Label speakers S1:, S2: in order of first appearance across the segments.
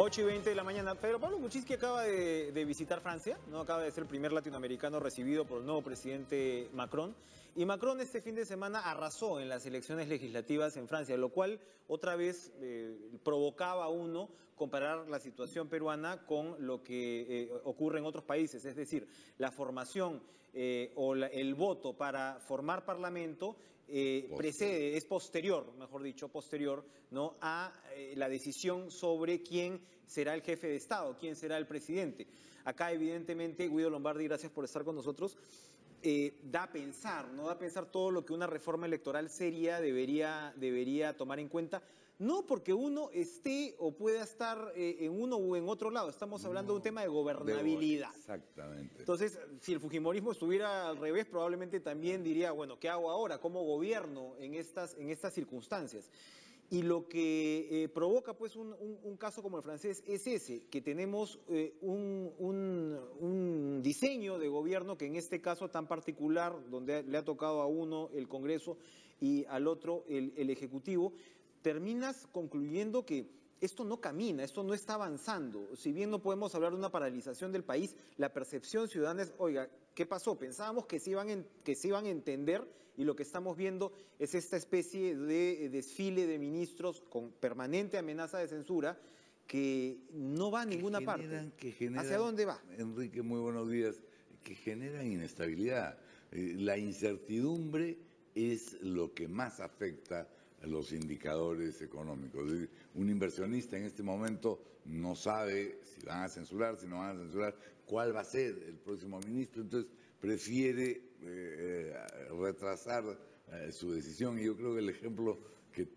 S1: 8 y 20 de la mañana. Pedro Pablo Kuczynski acaba de, visitar Francia, ¿no? acaba de ser el primer latinoamericano recibido por el nuevo presidente Macron. Y Macron este fin de semana arrasó en las elecciones legislativas en Francia, lo cual otra vez eh, provocaba a uno comparar la situación peruana con lo que eh, ocurre en otros países. Es decir, la formación eh, o el voto para formar parlamento eh, precede, es posterior, mejor dicho, posterior ¿no? a eh, la decisión sobre quién será el jefe de Estado, quién será el presidente. Acá, evidentemente, Guido Lombardi, gracias por estar con nosotros, eh, da a pensar, ¿no? Da a pensar todo lo que una reforma electoral seria debería, debería tomar en cuenta. No porque uno esté o pueda estar eh, en uno o en otro lado, estamos hablando de un tema de gobernabilidad.
S2: Exactamente.
S1: Entonces, si el Fujimorismo estuviera al revés, probablemente también diría, bueno, ¿qué hago ahora? ¿Cómo gobierno en estas, en estas circunstancias? Y lo que eh, provoca pues un, un- un caso como el francés es ese, que tenemos eh, un, un- un diseño de gobierno que en este caso tan particular, donde le ha tocado a uno el Congreso y al otro el, el Ejecutivo, terminas concluyendo que esto no camina, esto no está avanzando. Si bien no podemos hablar de una paralización del país, la percepción ciudadana es, oiga, ¿qué pasó? Pensábamos que se iban, en- que se iban a entender y lo que estamos viendo es esta especie de desfile de ministros con permanente amenaza de censura que no va a ninguna
S2: generan-
S1: parte.
S2: que generan-
S1: ¿Hacia dónde va?
S2: Enrique, muy buenos días. Que generan inestabilidad. Eh, La incertidumbre es lo que más afecta los indicadores económicos. Es decir, un inversionista en este momento no sabe si van a censurar, si no van a censurar, cuál va a ser el próximo ministro, entonces prefiere eh, eh, retrasar eh, su decisión. Y yo creo que el ejemplo que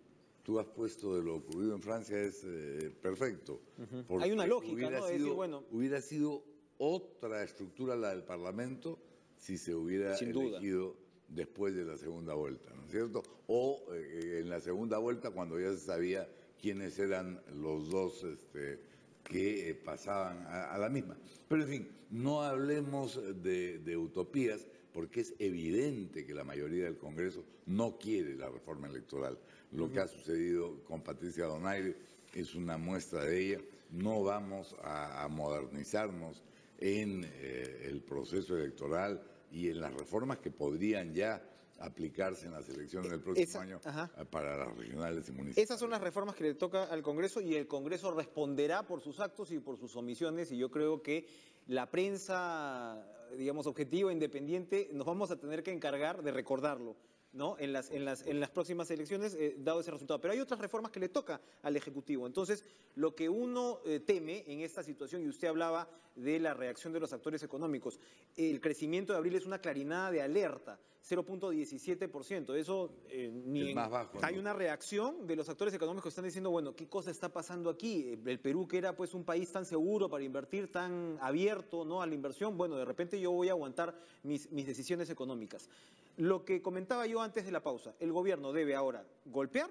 S2: tú has puesto de lo ocurrido en Francia es eh, perfecto. porque
S1: Hay una lógica,
S2: hubiera
S1: ¿no? De decir,
S2: sido-
S1: bueno-
S2: hubiera sido otra estructura la del Parlamento si se hubiera
S1: Sin duda.
S2: elegido después de la segunda vuelta, ¿no es cierto? O eh, en la segunda vuelta cuando ya se sabía quiénes eran los dos este, que eh, pasaban a, a la misma. Pero en fin, no hablemos de, de utopías porque es evidente que la mayoría del Congreso no quiere la reforma electoral. Lo que ha sucedido con Patricia Donaire es una muestra de ella. No vamos a, a modernizarnos en eh, el proceso electoral y en las reformas que podrían ya aplicarse en las elecciones del próximo
S1: Esa-
S2: año
S1: ajá.
S2: para las regionales y municipales.
S1: Esas son las reformas que le toca al Congreso y el Congreso responderá por sus actos y por sus omisiones y yo creo que la prensa, digamos, objetiva, independiente, nos vamos a tener que encargar de recordarlo. ¿no? En, las, en, las, en las próximas elecciones, eh, dado ese resultado. Pero hay otras reformas que le toca al Ejecutivo. Entonces, lo que uno eh, teme en esta situación, y usted hablaba de la reacción de los actores económicos, el crecimiento de abril es una clarinada de alerta, 0.17%. Eso eh, ni
S2: El
S1: en-
S2: más bajo,
S1: hay
S2: ¿no?
S1: una reacción de los actores económicos que están diciendo, bueno, ¿qué cosa está pasando aquí? El Perú, que era pues un país tan seguro para invertir, tan abierto ¿no? a la inversión, bueno, de repente yo voy a aguantar mis, mis decisiones económicas. Lo que comentaba yo antes de la pausa, el gobierno debe ahora golpear,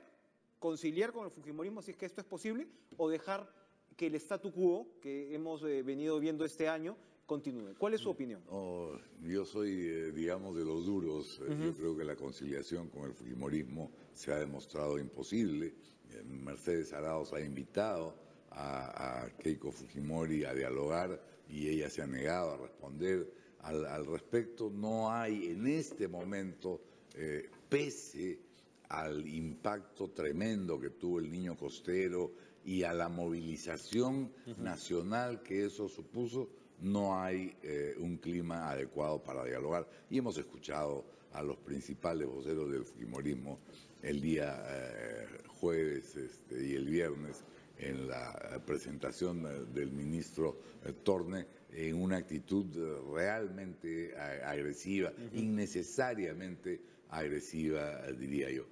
S1: conciliar con el Fujimorismo si es que esto es posible, o dejar que el statu quo que hemos eh, venido viendo este año continúe. ¿Cuál es su opinión?
S2: No, yo soy, eh, digamos, de los duros. Eh, Yo creo que la conciliación con el Fujimorismo se ha demostrado imposible. Eh, Mercedes Arauz ha invitado a, a Keiko Fujimori a dialogar y ella se ha negado a responder al, al respecto. No hay en este momento, eh, pese al impacto tremendo que tuvo el niño costero y a la movilización nacional que eso supuso, no hay eh, un clima adecuado para dialogar. Y hemos escuchado a los principales voceros del Fujimorismo el día eh, jueves este, y el viernes en la presentación eh, del ministro Torne en una actitud realmente agresiva, innecesariamente agresiva, diría yo.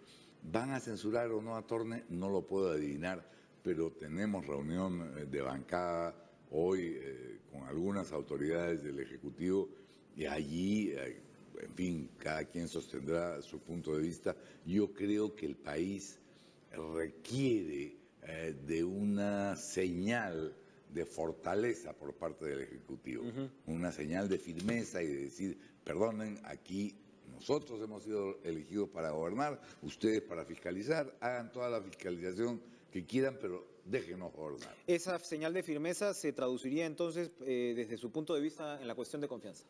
S2: ¿Van a censurar o no a Torne? No lo puedo adivinar, pero tenemos reunión de bancada hoy eh, con algunas autoridades del Ejecutivo y allí, eh, en fin, cada quien sostendrá su punto de vista. Yo creo que el país requiere eh, de una señal de fortaleza por parte del Ejecutivo, una señal de firmeza y de decir, perdonen, aquí nosotros hemos sido elegidos para gobernar, ustedes para fiscalizar, hagan toda la fiscalización que quieran, pero déjenos gobernar.
S1: ¿Esa señal de firmeza se traduciría entonces eh, desde su punto de vista en la cuestión de confianza?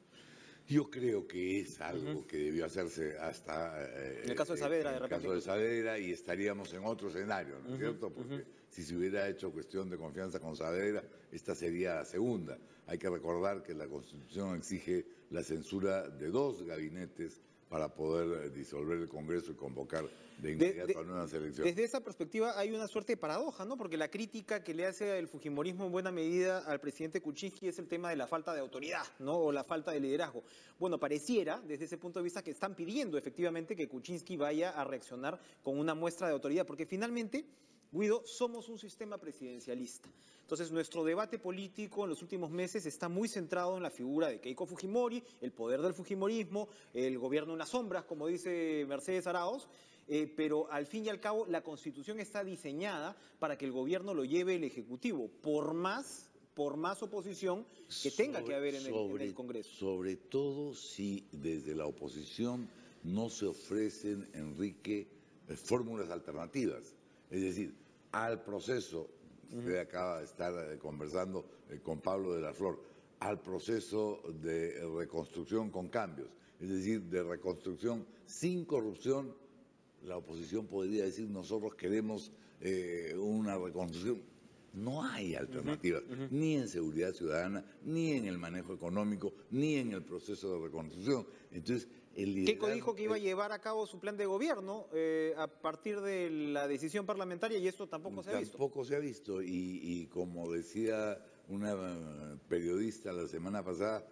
S2: Yo creo que es algo que debió hacerse hasta...
S1: Eh, en el caso de Saavedra, de repente.
S2: En el caso de Saavedra y estaríamos en otro escenario, ¿no es cierto? Porque si se hubiera hecho cuestión de confianza con Saavedra, esta sería la segunda. Hay que recordar que la Constitución exige la censura de dos gabinetes para poder eh, disolver el Congreso y convocar de inmediato a nuevas elecciones.
S1: Desde esa perspectiva hay una suerte de paradoja, ¿no? Porque la crítica que le hace el Fujimorismo en buena medida al presidente Kuczynski es el tema de la falta de autoridad, ¿no? O la falta de liderazgo. Bueno, pareciera, desde ese punto de vista, que están pidiendo efectivamente que Kuczynski vaya a reaccionar con una muestra de autoridad, porque finalmente... Guido, somos un sistema presidencialista. Entonces, nuestro debate político en los últimos meses está muy centrado en la figura de Keiko Fujimori, el poder del Fujimorismo, el gobierno en las sombras, como dice Mercedes Arauz, eh, pero al fin y al cabo la Constitución está diseñada para que el gobierno lo lleve el Ejecutivo, por más, por más oposición que tenga que haber en el, Congreso.
S2: Sobre todo si desde la oposición no se ofrecen, Enrique, eh, fórmulas alternativas. Es decir, al proceso, usted acaba de estar eh, conversando con Pablo de la Flor, al proceso de reconstrucción con cambios, es decir, de reconstrucción sin corrupción la oposición podría decir nosotros queremos eh, una reconstrucción. No hay alternativas, ni en seguridad ciudadana, ni en el manejo económico, ni en el proceso de reconstrucción. Entonces,
S1: el Keiko dijo que iba a llevar a cabo su plan de gobierno eh, a partir de la decisión parlamentaria y esto tampoco se ha visto.
S2: Tampoco se ha visto. Y, y como decía una periodista la semana pasada,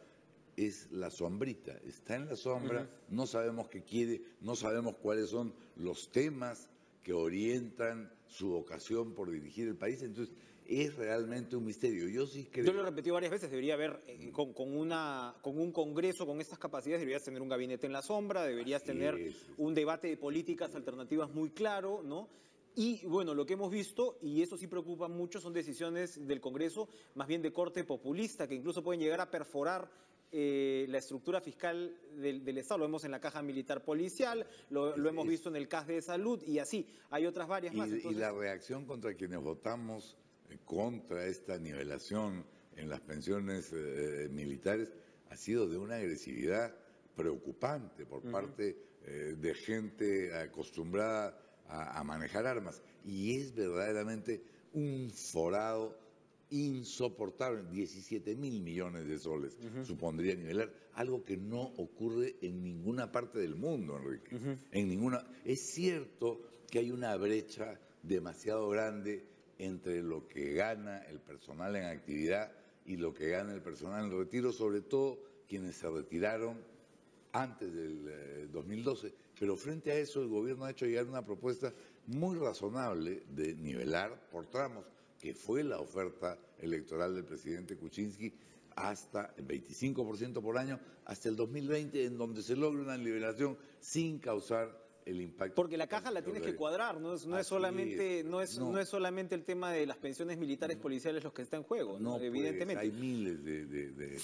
S2: es la sombrita, está en la sombra, no sabemos qué quiere, no sabemos cuáles son los temas que orientan su vocación por dirigir el país, entonces es realmente un misterio. Yo sí creo...
S1: Yo lo he repetido varias veces, debería haber, eh, con, una, con un congreso con estas capacidades, deberías tener un gabinete en la sombra, deberías tener un debate de políticas alternativas muy claro, ¿no? Y bueno, lo que hemos visto, y eso sí preocupa mucho, son decisiones del Congreso más bien de corte populista, que incluso pueden llegar a perforar eh, la estructura fiscal del, Estado. Lo vemos en la caja militar policial, lo, hemos visto en el CAS de salud y así. Hay otras varias más.
S2: Y la reacción contra quienes votamos contra esta nivelación en las pensiones eh, militares ha sido de una agresividad preocupante por parte de gente acostumbrada a, a manejar armas. Y es verdaderamente un forado insoportable, 17 mil millones de soles supondría nivelar, algo que no ocurre en ninguna parte del mundo, Enrique. En ninguna. Es cierto que hay una brecha demasiado grande entre lo que gana el personal en actividad y lo que gana el personal en retiro, sobre todo quienes se retiraron antes del 2012. Eh, Pero frente a eso, el gobierno ha hecho llegar una propuesta muy razonable de nivelar por tramos que fue la oferta electoral del presidente Kuczynski, hasta el 25% por año, hasta el 2020, en donde se logra una liberación sin causar el impacto.
S1: Porque la caja la tienes que cuadrar, no es, no es solamente, no, es, no. es solamente el tema de las pensiones militares policiales los que está en juego, ¿no? Pues, evidentemente.
S2: hay miles de...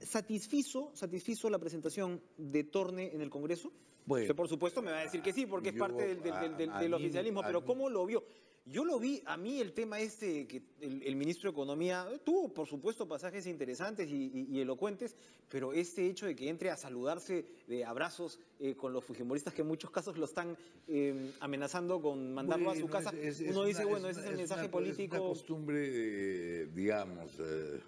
S1: ¿Satisfizo, ¿Satisfizo la presentación de Torne en el Congreso? Bueno, por supuesto me va a decir que sí, porque es parte del, oficialismo, pero ¿cómo lo vio? Yo lo vi, a mí el tema este, que el, ministro de Economía tuvo, por supuesto, pasajes interesantes y, elocuentes, pero este hecho de que entre a saludarse de abrazos eh, con los fujimoristas, que en muchos casos lo están em, amenazando con mandarlo a su casa, uno dice, bueno, ese es el mensaje político.
S2: Es una costumbre, digamos, eh,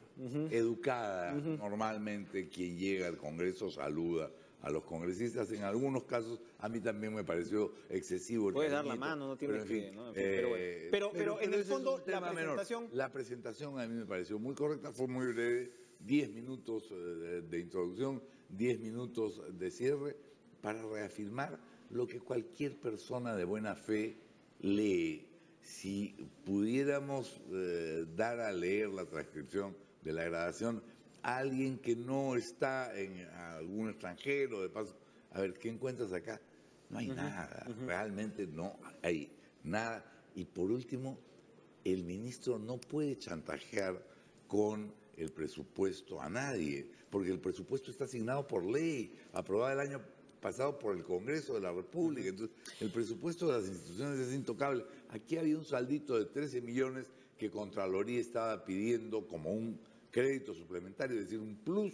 S2: educada. Normalmente quien llega al Congreso saluda a los congresistas. En algunos casos a mí también me pareció excesivo.
S1: Puedes dar la mano, no tiene que... Eh, pero, pero, en el fondo la presentación...
S2: La presentación a mí me pareció muy correcta, fue muy breve, 10 minutos eh, de, introducción, 10 minutos de cierre, para reafirmar lo que cualquier persona de buena fe lee. Si pudiéramos eh, dar a leer la transcripción de la grabación, alguien que no está en algún extranjero, de paso, a ver, ¿qué encuentras acá? No hay nada, realmente no hay nada. Y por último, el ministro no puede chantajear con el presupuesto a nadie, porque el presupuesto está asignado por ley, aprobado el año pasado por el Congreso de la República. Entonces, el presupuesto de las instituciones es intocable. Aquí había un saldito de 13 millones que Contraloría estaba pidiendo como un crédito suplementario, es decir, un plus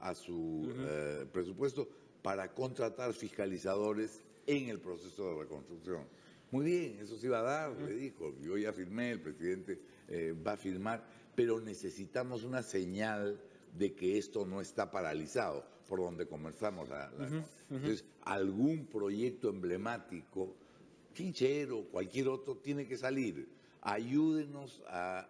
S2: a su eh, presupuesto para contratar fiscalizadores en el proceso de reconstrucción. Muy bien, eso se iba a dar, le dijo. Yo ya firmé, el presidente eh, va a firmar, pero necesitamos una señal de que esto no está paralizado, por donde comenzamos la... Entonces, algún proyecto emblemático, Finchero, cualquier otro, tiene que salir. Ayúdenos a,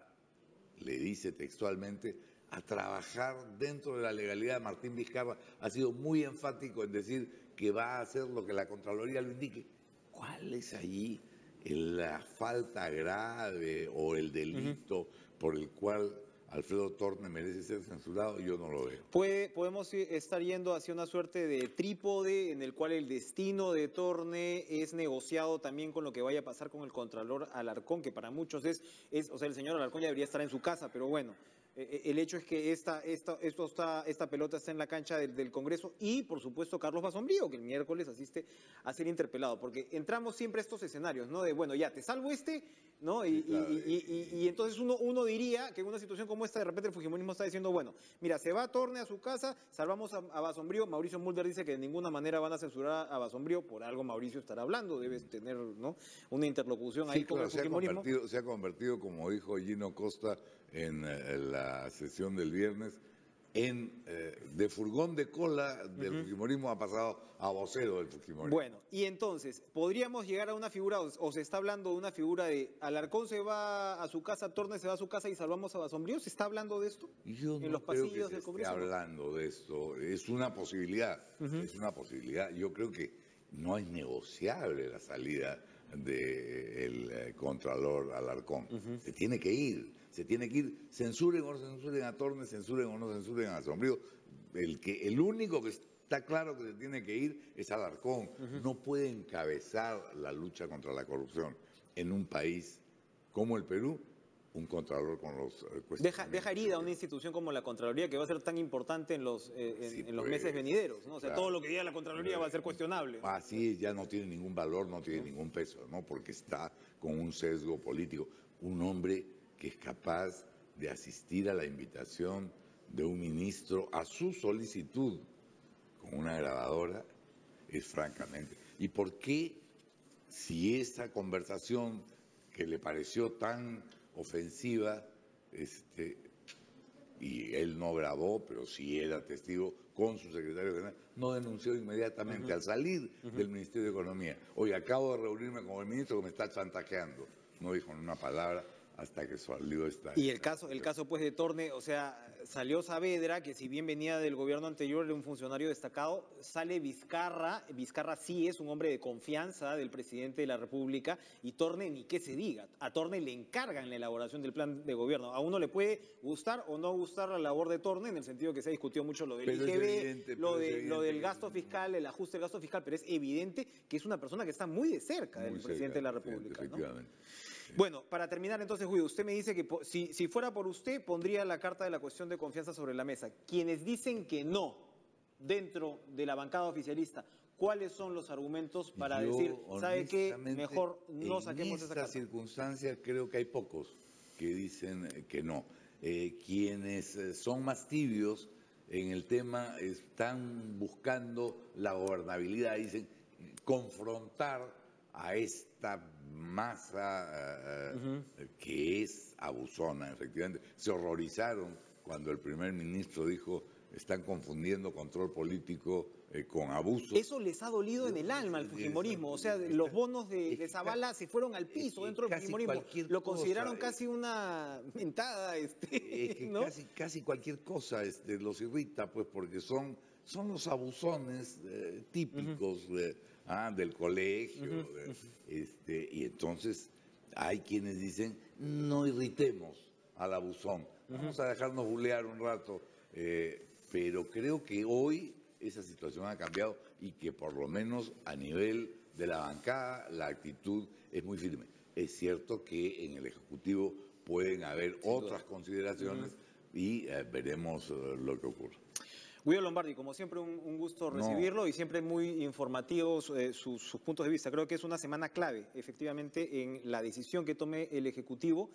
S2: le dice textualmente, a trabajar dentro de la legalidad. Martín Vizcarra ha sido muy enfático en decir que va a hacer lo que la Contraloría lo indique. ¿Cuál es allí la falta grave o el delito por el cual Alfredo Torne merece ser censurado, yo no lo veo.
S1: Puede, podemos estar yendo hacia una suerte de trípode en el cual el destino de Torne es negociado también con lo que vaya a pasar con el Contralor Alarcón, que para muchos es, es o sea, el señor Alarcón ya debería estar en su casa, pero bueno, eh, eh, el hecho es que esta, esta, esto está, esta pelota está en la cancha del, Congreso y, por supuesto, Carlos Basombrío, que el miércoles asiste a ser interpelado, porque entramos siempre a estos escenarios, ¿no? De, bueno, ya, te salvo este, ¿no? Y, y, entonces uno, uno diría que en una situación como esta, de repente el Fujimorismo está diciendo, bueno, mira, se va a Torne a su casa, salvamos a, a Basombrío, Mauricio Mulder dice que de ninguna manera van a censurar a Basombrío, por algo Mauricio estará hablando, debes tener, ¿no? Una interlocución ahí con el Fujimorismo.
S2: Se ha, se ha convertido, como dijo Gino Costa, en eh, la sesión del viernes, en, eh, de furgón de cola del Fujimorismo ha pasado a vocero del Fujimorismo.
S1: Bueno, y entonces, ¿podríamos llegar a una figura, o, se está hablando de una figura de Alarcón se va a su casa, Torne se va a su casa y salvamos a Basombrío? ¿Se está hablando de esto?
S2: Yo en los pasillos del Congreso. hablando de esto, es una posibilidad, es una posibilidad. Yo creo que no es negociable la salida del eh, Contralor Alarcón. Se tiene que ir se tiene que ir, censuren o no censuren a Tornes, censuren o no censuren a Sombrío. El, que, el único que está claro que se tiene que ir es Alarcón. No puede encabezar la lucha contra la corrupción en un país como el Perú un contralor con los
S1: eh, deja, deja herida una institución como la Contraloría que va a ser tan importante en los, eh, en, los pues, meses venideros, ¿no? O sea, todo lo que diga la Contraloría va a ser cuestionable.
S2: Así ya no tiene ningún valor, no tiene ningún peso, ¿no? Porque está con un sesgo político. Un hombre que es capaz de asistir a la invitación de un ministro a su solicitud con una grabadora es francamente. ¿Y por qué si esa conversación que le pareció tan ofensiva, este, y él no grabó, pero sí era testigo con su secretario general, no denunció inmediatamente al salir del Ministerio de Economía. Hoy acabo de reunirme con el ministro que me está chantajeando. No dijo una palabra hasta que salió esta...
S1: Y el caso, el caso pues de Torne, o sea, salió Saavedra, que si bien venía del gobierno anterior, era un funcionario destacado, sale Vizcarra, Vizcarra sí es un hombre de confianza del presidente de la República, y Torne ni qué se diga, a Torne le encargan la elaboración del plan de gobierno. A uno le puede gustar o no gustar la labor de Torne, en el sentido que se ha discutido mucho lo del IGB, lo, de, lo del gasto fiscal, el ajuste del gasto fiscal, pero es evidente que es una persona que está muy de cerca del presidente de la República. Bueno, para terminar entonces, Julio, usted me dice que si, si fuera por usted, pondría la carta de la cuestión de confianza sobre la mesa. Quienes dicen que no dentro de la bancada oficialista, ¿cuáles son los argumentos para decir, ¿sabe qué? Mejor no saquemos esa carta?
S2: En esta circunstancia creo que hay pocos que dicen eh, que no. Eh, quienes eh, son más tibios en el tema están buscando la gobernabilidad, dicen confrontar a esta masa eh, eh, que es abusona, efectivamente. Se horrorizaron cuando el primer ministro dijo están confundiendo control político eh, con abuso.
S1: Eso les ha dolido en el alma al Fujimorismo. O sea, los bonos de, Zavala se fueron al piso dentro del Fujimorismo. Lo consideraron casi una mentada. Este,
S2: casi, casi cualquier cosa este, los irrita, pues, porque son, son los abusones típicos. Ah, del colegio. este, y entonces hay quienes dicen, no irritemos al abusón, vamos a dejarnos bulear un rato. Eh, pero creo que hoy esa situación ha cambiado y que por lo menos a nivel de la bancada la actitud es muy firme. Es cierto que en el Ejecutivo pueden haber otras consideraciones y eh, veremos eh, lo que ocurre.
S1: Guido Lombardi, como siempre, un, gusto recibirlo y siempre muy informativos eh, sus, sus, puntos de vista. Creo que es una semana clave, efectivamente, en la decisión que tome el Ejecutivo.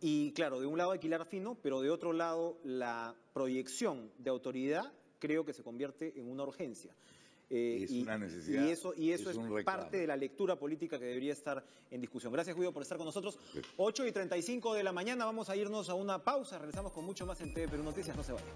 S1: Y claro, de un lado alquilar fino, pero de otro lado la proyección de autoridad creo que se convierte en una urgencia.
S2: Eh, es una necesidad.
S1: Y eso, y eso es, parte de la lectura política que debería estar en discusión. Gracias, Guido, por estar con nosotros. 8 y 35 de la mañana vamos a irnos a una pausa. Regresamos con mucho más en TV Perú Noticias. No se vayan.